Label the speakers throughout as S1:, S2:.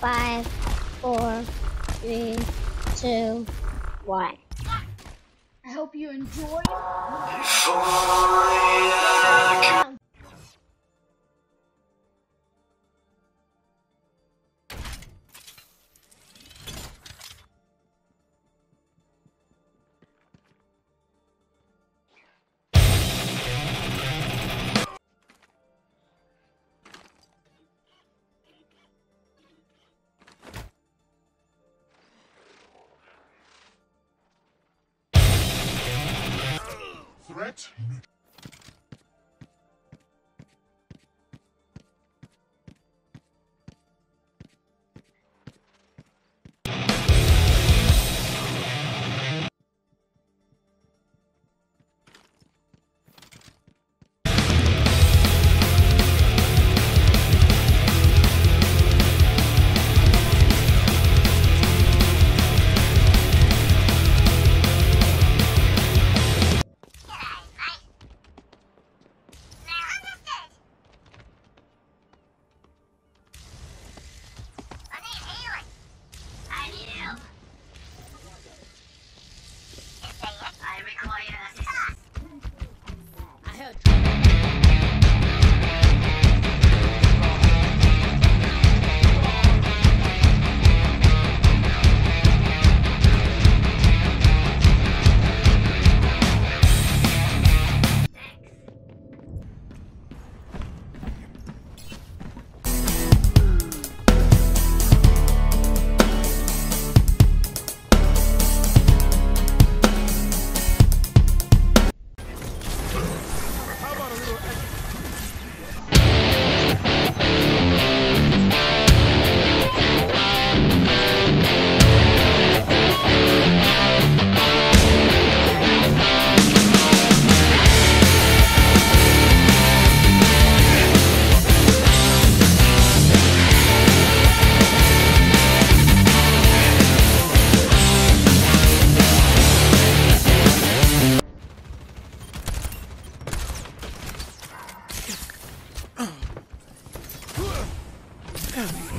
S1: Five, four, three, two, one.
S2: I hope you enjoyed.
S3: Threat
S4: Move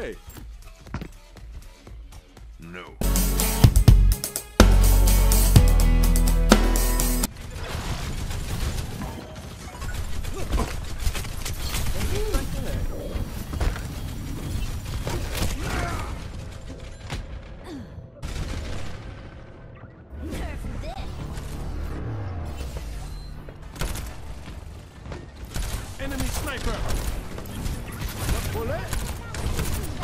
S3: Hey. No. Enemy sniper! Bullet!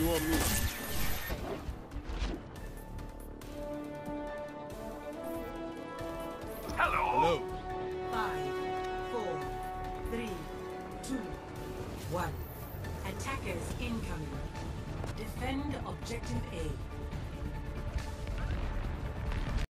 S5: You me?
S3: Hello. Hello. Five, four, three,
S6: two, one. Attackers incoming. Defend objective A.